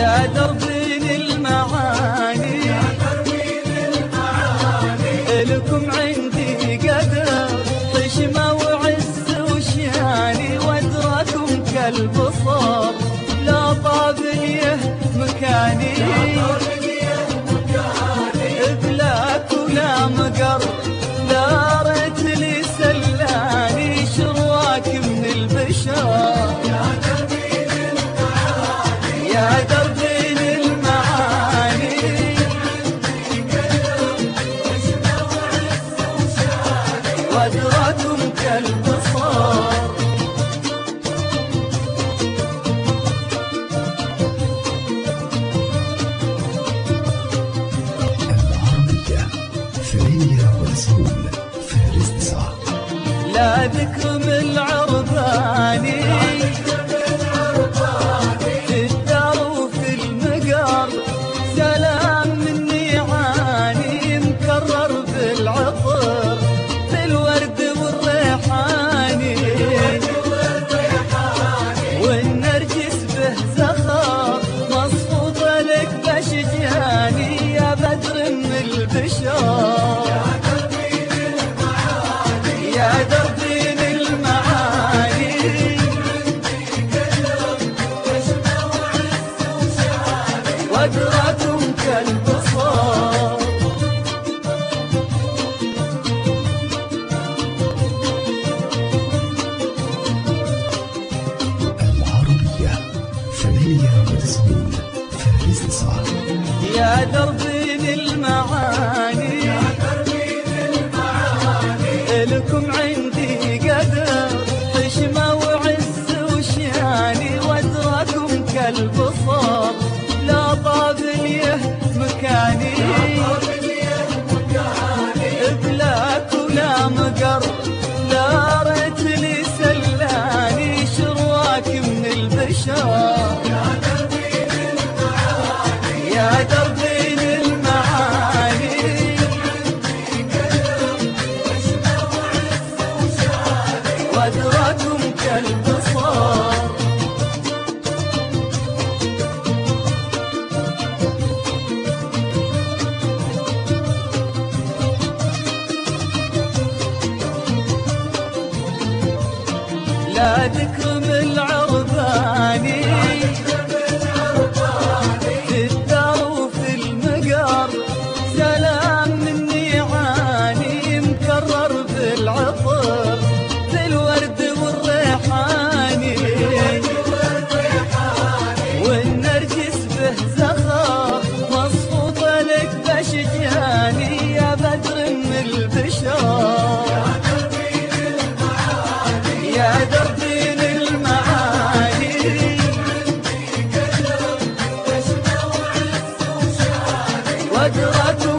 يا دربين المعاني. لكم عندي قدر حشمة وعز وشياني وأدراكم كالبصر وادراكم كالبصر العربية ثريا ورسول فارس لا ذكر من العرباني. وادراكم كالبصر العربية ثريا ورسول فارس تسعة يا دربين المعاني لكم عندي البصر لا تكرم العالم I Hajrat